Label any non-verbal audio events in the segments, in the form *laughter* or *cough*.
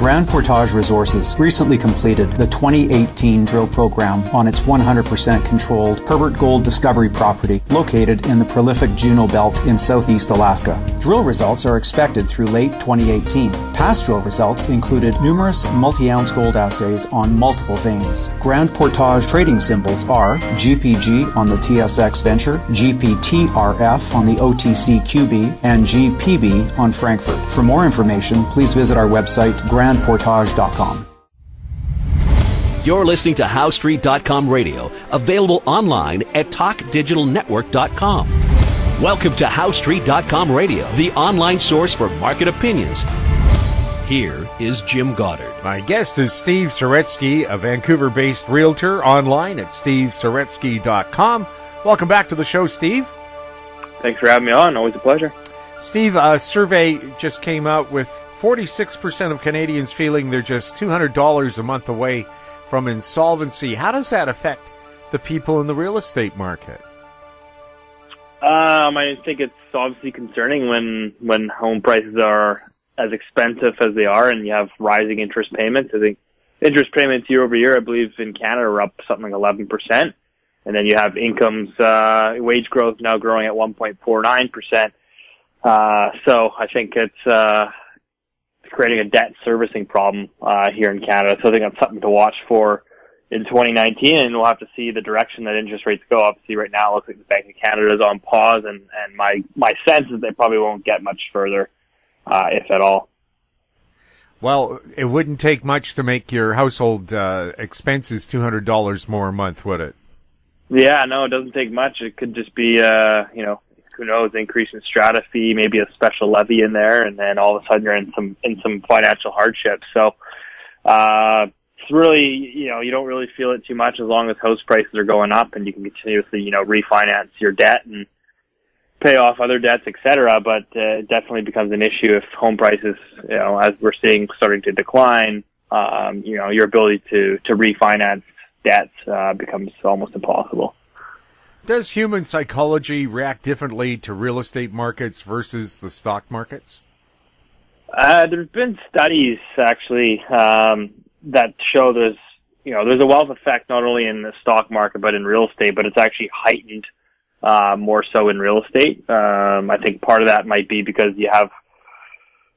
Grand Portage Resources recently completed the 2018 drill program on its 100% controlled Herbert Gold Discovery property located in the prolific Juneau Belt in southeast Alaska. Drill results are expected through late 2018. Past drill results included numerous multi-ounce gold assays on multiple veins. Grand Portage trading symbols are GPG on the TSX Venture, GPTRF on the OTC QB, and GPB on Frankfurt. For more information, please visit our website grandportage.com. You're listening to HoweStreet.com radio, available online at TalkDigitalNetwork.com. Welcome to HoweStreet.com radio, the online source for market opinions. Here is Jim Goddard. My guest is Steve Saretsky, a Vancouver based realtor, online at stevesaretsky.com. Welcome back to the show, Steve. Thanks for having me on. Always a pleasure. Steve, a survey just came out with 46% of Canadians feeling they're just $200 a month away from insolvency. How does that affect the people in the real estate market? Um, I think it's obviously concerning when when home prices are as expensive as they are, and you have rising interest payments. I think interest payments year over year, I believe in Canada, are up something like eleven percent, and then you have incomes, uh, wage growth now growing at one point four nine percent. Uh, so I think it's uh, creating a debt servicing problem uh, here in Canada. So I think that's something to watch for in 2019, and we'll have to see the direction that interest rates go. Obviously, right now it looks like the Bank of Canada is on pause, and and my my sense is they probably won't get much further, uh, if at all. Well, it wouldn't take much to make your household uh, expenses two hundred dollars more a month, would it? Yeah, no, it doesn't take much. It could just be, uh, you know, who knows, increase in strata fee, maybe a special levy in there, and then all of a sudden you're in some in some financial hardship. So. Uh, it's really, you know, you don't really feel it too much as long as house prices are going up and you can continuously, you know, refinance your debt and pay off other debts, et cetera. But uh, it definitely becomes an issue if home prices, you know, as we're seeing starting to decline, um, you know, your ability to, to refinance debts uh, becomes almost impossible. Does human psychology react differently to real estate markets versus the stock markets? Uh, there's been studies actually um, that show there's you know there's a wealth effect not only in the stock market but in real estate, but it's actually heightened uh, more so in real estate. Um, I think part of that might be because you have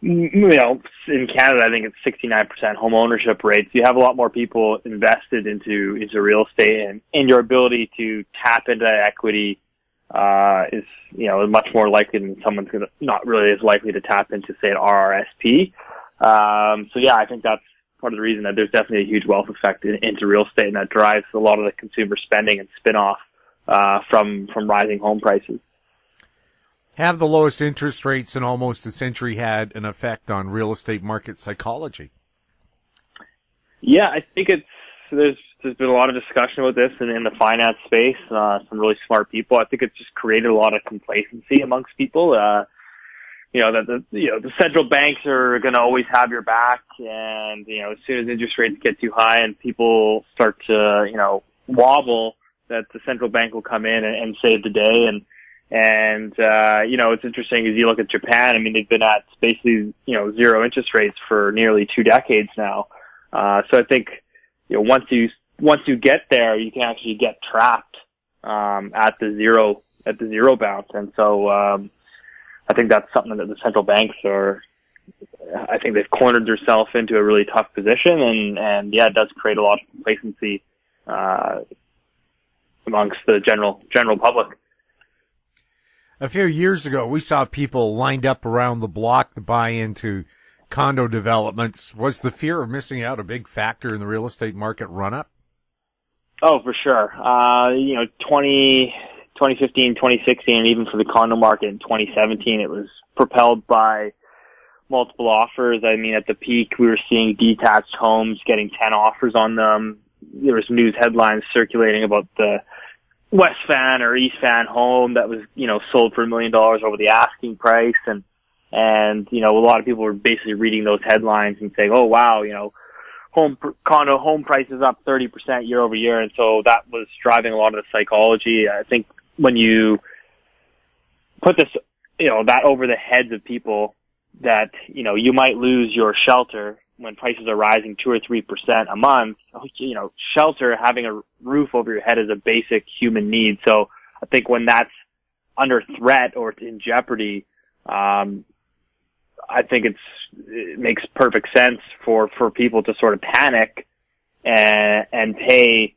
you know in Canada I think it's 69% home ownership rates. You have a lot more people invested into into real estate, and and your ability to tap into equity uh, is you know much more likely than someone's gonna, not really as likely to tap into say an RRSP. Um, so yeah, I think that's part of the reason that there's definitely a huge wealth effect in, into real estate, and that drives a lot of the consumer spending and spin-off uh, from from rising home prices. Have the lowest interest rates in almost a century had an effect on real estate market psychology? Yeah, I think it's there's there's been a lot of discussion about this in, in the finance space. Uh, some really smart people. I think it's just created a lot of complacency amongst people. Uh, you know that the you know the central banks are going to always have your back, and you know as soon as interest rates get too high and people start to you know wobble, that the central bank will come in and, and save the day. And and uh, you know it's interesting as you look at Japan. I mean they've been at basically you know zero interest rates for nearly two decades now. Uh, so I think you know once you once you get there, you can actually get trapped um, at the zero at the zero bounce, and so. Um, I think that's something that the central banks are. I think they've cornered themselves into a really tough position, and and yeah, it does create a lot of complacency uh, amongst the general general public. A few years ago, we saw people lined up around the block to buy into condo developments. Was the fear of missing out a big factor in the real estate market run up? Oh, for sure. Uh, you know, 20, 2015, 2016, and even for the condo market in 2017, it was propelled by multiple offers. I mean, at the peak, we were seeing detached homes getting 10 offers on them. There was news headlines circulating about the West Van or East Van home that was, you know, sold for a million dollars over the asking price. And, and, you know, a lot of people were basically reading those headlines and saying, oh, wow, you know, home condo home prices up 30% year over year. And so that was driving a lot of the psychology. I think when you put this, you know, that over the heads of people that, you know, you might lose your shelter when prices are rising two or three percent a month, you know, shelter, having a roof over your head is a basic human need. So I think when that's under threat or in jeopardy, um, I think it's it makes perfect sense for for people to sort of panic and and pay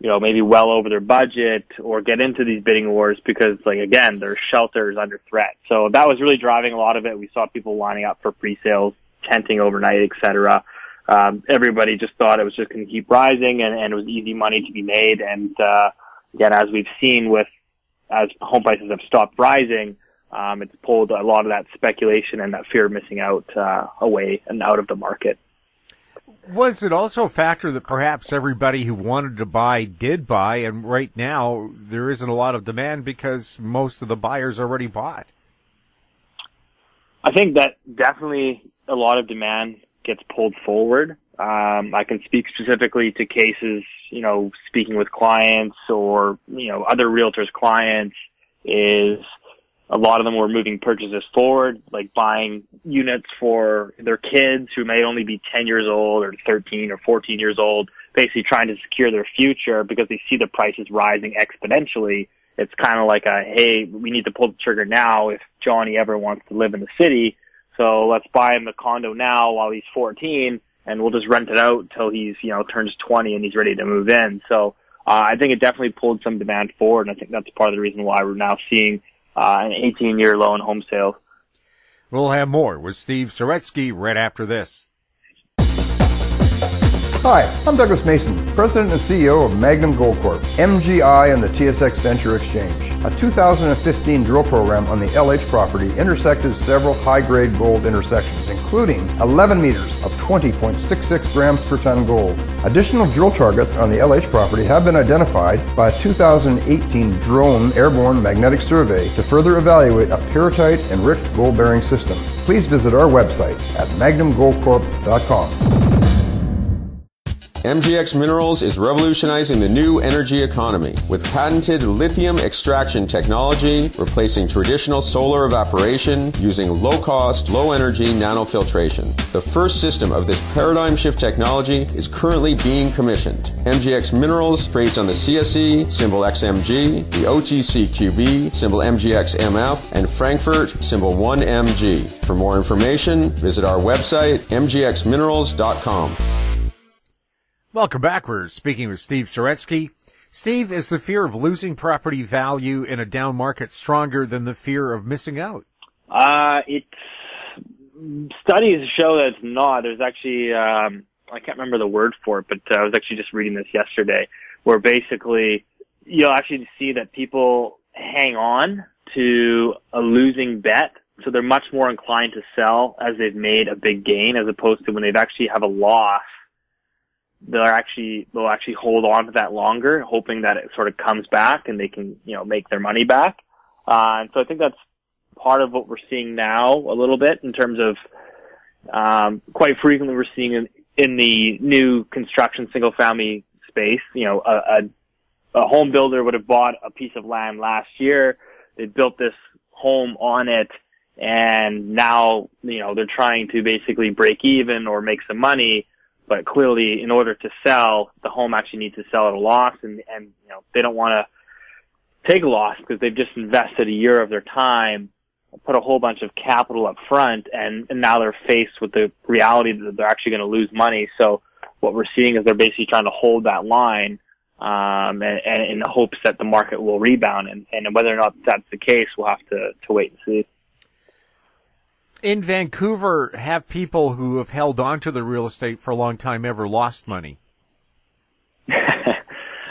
you know, maybe well over their budget or get into these bidding wars because like again, their shelter is under threat. So that was really driving a lot of it. We saw people lining up for pre-sales, tenting overnight, etc. Um, everybody just thought it was just going to keep rising and, and it was easy money to be made. And, uh, again, as we've seen with, as home prices have stopped rising, um, it's pulled a lot of that speculation and that fear of missing out, uh, away and out of the market. Was it also a factor that perhaps everybody who wanted to buy did buy, and right now there isn't a lot of demand because most of the buyers already bought? I think that definitely a lot of demand gets pulled forward. Um, I can speak specifically to cases, you know, speaking with clients or, you know, other realtors' clients is a lot of them were moving purchases forward, like buying units for their kids who may only be 10 years old or 13 or 14 years old, basically trying to secure their future because they see the prices rising exponentially. It's kind of like a, hey, we need to pull the trigger now if Johnny ever wants to live in the city. So let's buy him a condo now while he's 14 and we'll just rent it out till he's, you know, turns 20 and he's ready to move in. So, uh, I think it definitely pulled some demand forward and I think that's part of the reason why we're now seeing uh, an 18 year low in home sales. We'll have more with Steve Saretsky right after this. Hi, I'm Douglas Mason, President and CEO of Magnum Gold Corp, MGI and the TSX Venture Exchange. A 2015 drill program on the LH property intersected several high-grade gold intersections, including 11 meters of 20.66 grams per ton gold. Additional drill targets on the LH property have been identified by a 2018 drone airborne magnetic survey to further evaluate a pyrrhotite enriched gold-bearing system. Please visit our website at magnumgoldcorp.com. MGX Minerals is revolutionizing the new energy economy with patented lithium extraction technology, replacing traditional solar evaporation using low cost, low energy nanofiltration. The first system of this paradigm shift technology is currently being commissioned. MGX Minerals trades on the CSE, symbol XMG, the OTCQB, symbol MGXMF, and Frankfurt, symbol 1MG. For more information, visit our website, mgxminerals.com. Welcome back. We're speaking with Steve Saretsky. Steve, is the fear of losing property value in a down market stronger than the fear of missing out? Uh, it's studies show that it's not. There's actually um, I can't remember the word for it, but uh, I was actually just reading this yesterday, where basically you'll actually see that people hang on to a losing bet, so they're much more inclined to sell as they've made a big gain, as opposed to when they've actually have a loss they'll actually they'll actually hold on to that longer, hoping that it sort of comes back and they can you know make their money back. Uh, and so I think that's part of what we're seeing now a little bit in terms of um, quite frequently we're seeing in, in the new construction single family space. You know, a, a, a home builder would have bought a piece of land last year. They built this home on it. And now, you know, they're trying to basically break even or make some money but clearly in order to sell, the home actually needs to sell at a loss and, and you know, they don't want to take a loss because they've just invested a year of their time, put a whole bunch of capital up front and, and now they're faced with the reality that they're actually going to lose money. So what we're seeing is they're basically trying to hold that line, um, and, and in the hopes that the market will rebound and, and whether or not that's the case, we'll have to, to wait and see in Vancouver have people who have held on to the real estate for a long time ever lost money? *laughs* uh,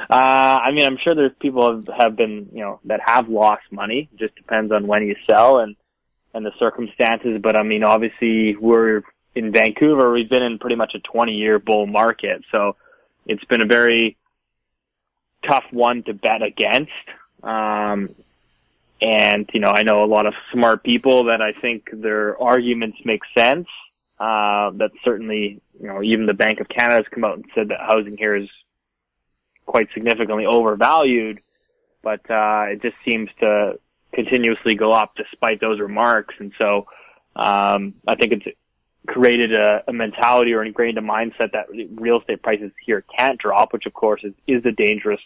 I mean, I'm sure there's people have, have been, you know, that have lost money. It just depends on when you sell and, and the circumstances. But I mean, obviously we're in Vancouver. We've been in pretty much a 20 year bull market. So it's been a very tough one to bet against. Um, and, you know, I know a lot of smart people that I think their arguments make sense. Uh, that certainly, you know, even the Bank of Canada has come out and said that housing here is quite significantly overvalued, but, uh, it just seems to continuously go up despite those remarks. And so, um, I think it's created a, a mentality or ingrained a mindset that real estate prices here can't drop, which of course is, is a dangerous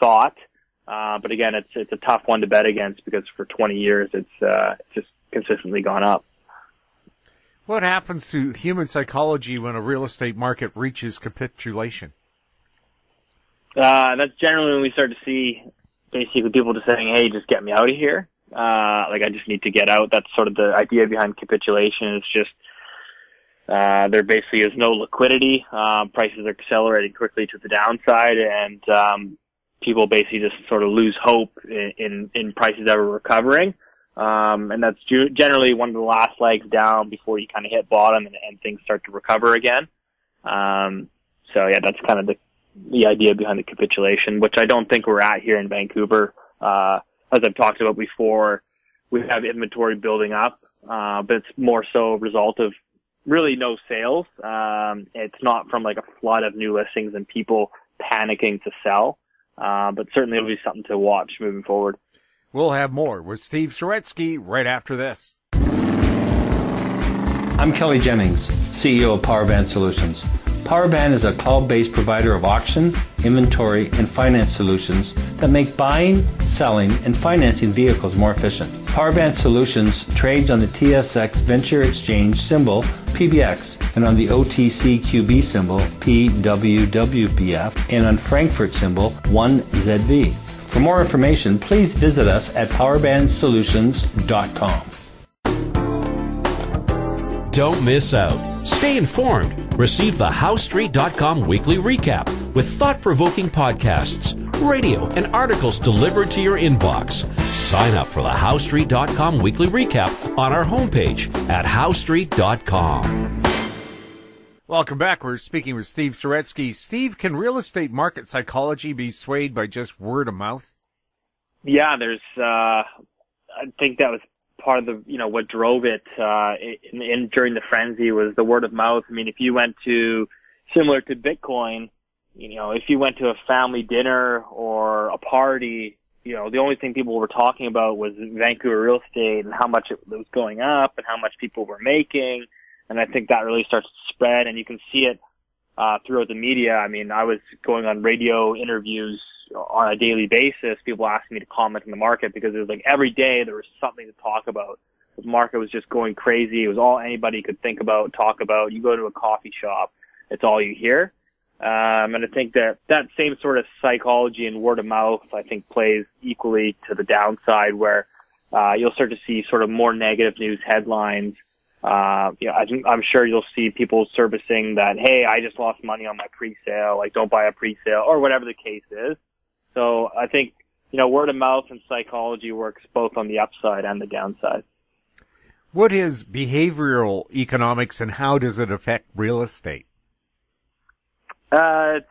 thought. Uh, but again, it's it's a tough one to bet against because for 20 years it's uh, just consistently gone up. What happens to human psychology when a real estate market reaches capitulation? Uh, that's generally when we start to see basically people just saying, "Hey, just get me out of here." Uh, like I just need to get out. That's sort of the idea behind capitulation. It's just uh, there basically is no liquidity. Um, prices are accelerating quickly to the downside, and um, people basically just sort of lose hope in in, in prices ever recovering. Um, and that's generally one of the last legs down before you kind of hit bottom and, and things start to recover again. Um, so yeah, that's kind of the the idea behind the capitulation, which I don't think we're at here in Vancouver. Uh, as I've talked about before, we have inventory building up, uh, but it's more so a result of really no sales. Um, it's not from like a flood of new listings and people panicking to sell. Uh, but certainly it'll be something to watch moving forward. We'll have more with Steve Saretsky right after this. I'm Kelly Jennings, CEO of Powerband Solutions. Powerband is a cloud-based provider of auction, inventory, and finance solutions that make buying, selling, and financing vehicles more efficient. Powerband Solutions trades on the TSX Venture Exchange symbol PBX and on the OTCQB symbol PWWPF and on Frankfurt symbol 1ZV. For more information, please visit us at powerbandsolutions.com. Don't miss out. Stay informed. Receive the HoweStreet.com weekly recap with thought provoking podcasts, radio, and articles delivered to your inbox. Sign up for the HoweStreet.com weekly recap on our homepage at HoweStreet.com. Welcome back. We're speaking with Steve Saretsky. Steve, can real estate market psychology be swayed by just word of mouth? Yeah, there's, uh, I think that was part of the, you know, what drove it, uh, in, in, during the frenzy was the word of mouth. I mean, if you went to, similar to Bitcoin, you know, if you went to a family dinner or a party, you know, the only thing people were talking about was Vancouver real estate and how much it was going up and how much people were making. And I think that really starts to spread and you can see it, uh, throughout the media. I mean, I was going on radio interviews on a daily basis, people asking me to comment on the market because it was like every day there was something to talk about. The market was just going crazy. It was all anybody could think about, talk about. You go to a coffee shop, it's all you hear. Um, and I think that that same sort of psychology and word of mouth, I think plays equally to the downside where, uh, you'll start to see sort of more negative news headlines. Uh, you know, I think, I'm sure you'll see people servicing that, hey, I just lost money on my pre-sale, like don't buy a pre-sale or whatever the case is. So I think, you know, word of mouth and psychology works both on the upside and the downside. What is behavioral economics and how does it affect real estate? Uh, it's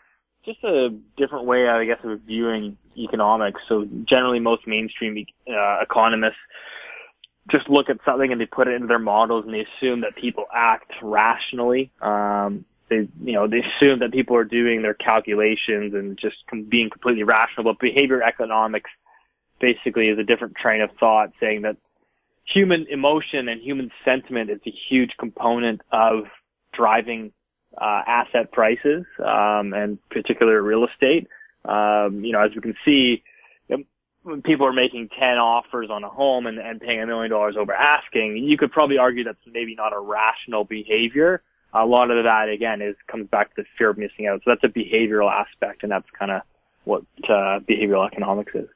just a different way, I guess, of viewing economics. So generally most mainstream uh, economists just look at something and they put it into their models and they assume that people act rationally. Um, they, you know, they assume that people are doing their calculations and just being completely rational. But behavior economics basically is a different train of thought saying that human emotion and human sentiment is a huge component of driving uh, asset prices, um, and particular real estate. Um, you know, as we can see, when people are making 10 offers on a home and, and paying a million dollars over asking, you could probably argue that's maybe not a rational behavior a lot of that again is comes back to the fear of missing out. So that's a behavioral aspect, and that's kind of what uh, behavioral economics is.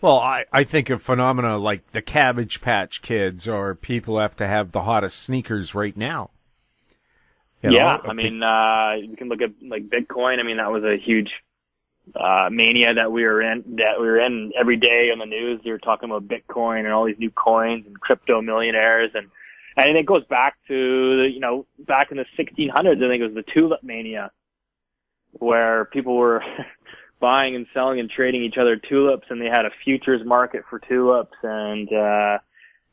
Well, I, I think of phenomena like the Cabbage Patch Kids, or people have to have the hottest sneakers right now. Yeah, know, I mean, uh, you can look at like Bitcoin. I mean, that was a huge uh, mania that we were in. That we were in every day on the news. They were talking about Bitcoin and all these new coins and crypto millionaires and and it goes back to, the, you know, back in the 1600s, I think it was the tulip mania, where people were *laughs* buying and selling and trading each other tulips, and they had a futures market for tulips, and, uh,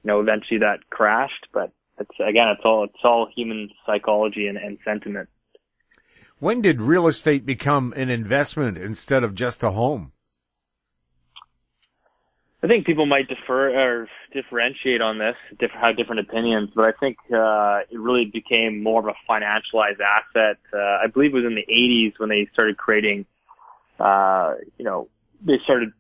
you know, eventually that crashed, but it's, again, it's all, it's all human psychology and, and sentiment. When did real estate become an investment instead of just a home? I think people might defer or differentiate on this, different, have different opinions, but I think uh, it really became more of a financialized asset. Uh, I believe it was in the 80s when they started creating, uh, you know, they started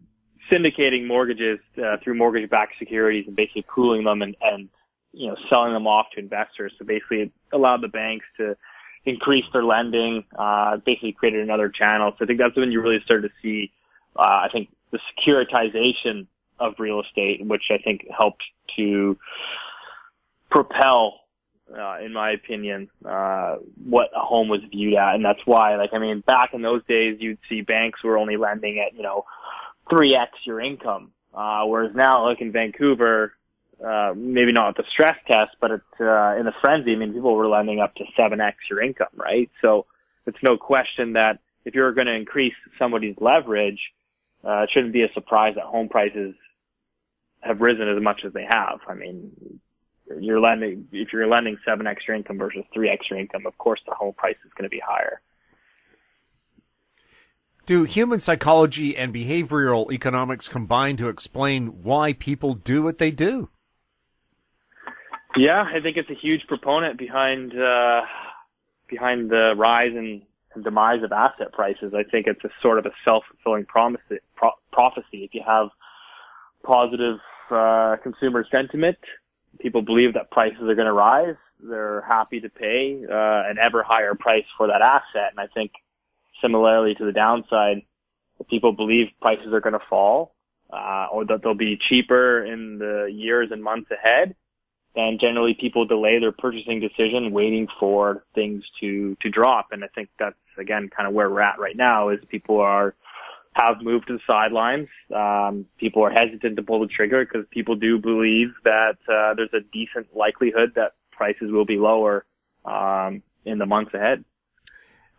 syndicating mortgages uh, through mortgage-backed securities and basically pooling them and, and you know selling them off to investors. So basically, it allowed the banks to increase their lending. Uh, basically, created another channel. So I think that's when you really started to see, uh, I think, the securitization of real estate, which I think helped to propel, uh, in my opinion, uh, what a home was viewed at. And that's why, like, I mean, back in those days, you'd see banks were only lending at, you know, 3x your income. Uh, whereas now, like in Vancouver, uh, maybe not the stress test, but it's, uh, in the frenzy, I mean, people were lending up to 7x your income, right? So it's no question that if you're going to increase somebody's leverage, uh, it shouldn't be a surprise that home prices have risen as much as they have. I mean, you're lending, if you're lending seven extra income versus three extra income, of course the home price is going to be higher. Do human psychology and behavioral economics combine to explain why people do what they do? Yeah, I think it's a huge proponent behind uh, behind the rise and, and demise of asset prices. I think it's a sort of a self fulfilling prophecy. If you have positive uh, consumer sentiment. People believe that prices are going to rise. They're happy to pay uh, an ever higher price for that asset. And I think similarly to the downside, if people believe prices are going to fall uh, or that they'll be cheaper in the years and months ahead, then generally people delay their purchasing decision waiting for things to, to drop. And I think that's again kind of where we're at right now is people are have moved to the sidelines. Um, people are hesitant to pull the trigger because people do believe that uh, there's a decent likelihood that prices will be lower um, in the months ahead.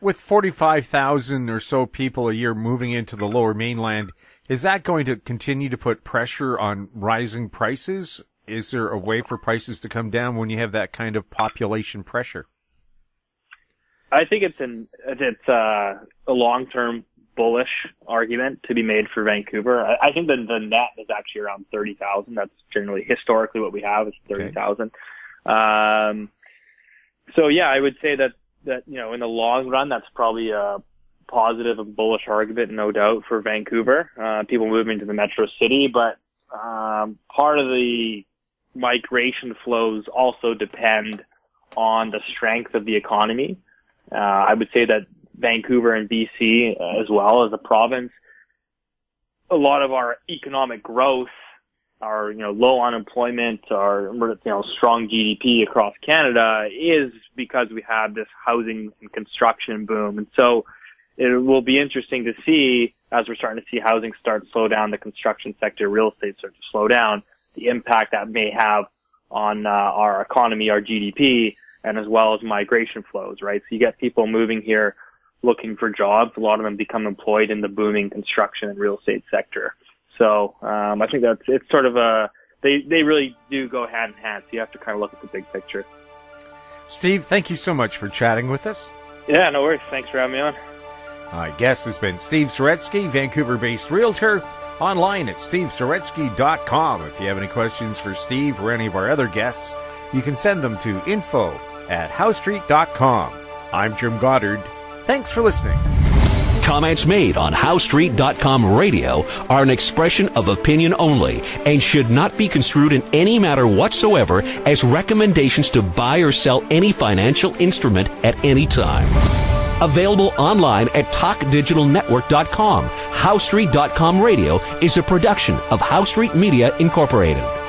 With 45,000 or so people a year moving into the lower mainland, is that going to continue to put pressure on rising prices? Is there a way for prices to come down when you have that kind of population pressure? I think it's an it's uh, a long term bullish argument to be made for Vancouver. I, I think the, the net is actually around 30,000. That's generally historically what we have is 30,000. Okay. Um, so yeah, I would say that, that, you know, in the long run, that's probably a positive and bullish argument, no doubt for Vancouver, uh, people moving to the metro city, but, um, part of the migration flows also depend on the strength of the economy. Uh, I would say that Vancouver and BC uh, as well as the province, a lot of our economic growth, our you know low unemployment, our you know strong GDP across Canada is because we have this housing and construction boom, and so it will be interesting to see as we're starting to see housing start to slow down, the construction sector, real estate start to slow down, the impact that may have on uh, our economy, our GDP, and as well as migration flows, right? So you get people moving here looking for jobs. A lot of them become employed in the booming construction and real estate sector. So um, I think that's it's sort of a they they really do go hand in hand. So you have to kind of look at the big picture. Steve, thank you so much for chatting with us. Yeah, no worries. Thanks for having me on. My guest has been Steve Saretsky, Vancouver-based realtor. Online at stevesaretsky.com. If you have any questions for Steve or any of our other guests, you can send them to info at howestreet.com. I'm Jim Goddard. Thanks for listening. Comments made on HoweStreet.com radio are an expression of opinion only and should not be construed in any matter whatsoever as recommendations to buy or sell any financial instrument at any time. Available online at TalkDigitalNetwork.com. HoweStreet.com radio is a production of HoweStreet Media Incorporated.